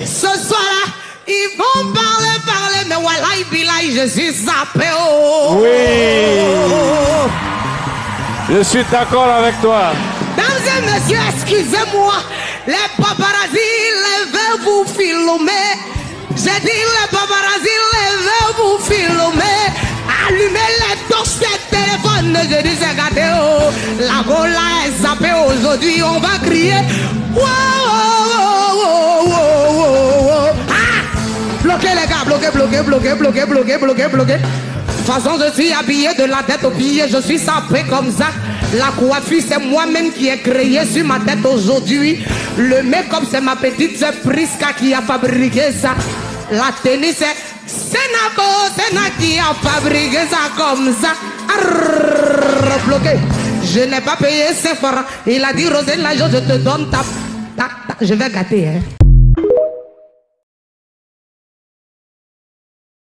Ce soir-là, ils vont parler, parler, mais voilà, il je suis zappé. Oh. Oui. Je suis d'accord avec toi. Mesdames et messieurs, excusez-moi, les paparazzi, levez vous filmer. J'ai dit les paparazzi, levez vous filmer. Allumez les torches des téléphones. Je dis, c'est gâté. Oh. La gola est zappée aujourd'hui. On va crier. Bloquez les gars, bloquez, bloquez, bloquez, bloquez, bloquez, bloquez, bloquez. De façon, je suis habillé de la tête aux pieds, je suis sapé comme ça. La coiffure, c'est moi-même qui ai créé sur ma tête aujourd'hui. Le make-up, c'est ma petite sœur Priska qui a fabriqué ça. La tenue, c'est Senako, Sena qui a fabriqué ça comme ça. Arrrr, bloqué. Je n'ai pas payé ses francs. Il a dit, Rosé, là, je te donne ta, ta, ta. Je vais gâter, hein.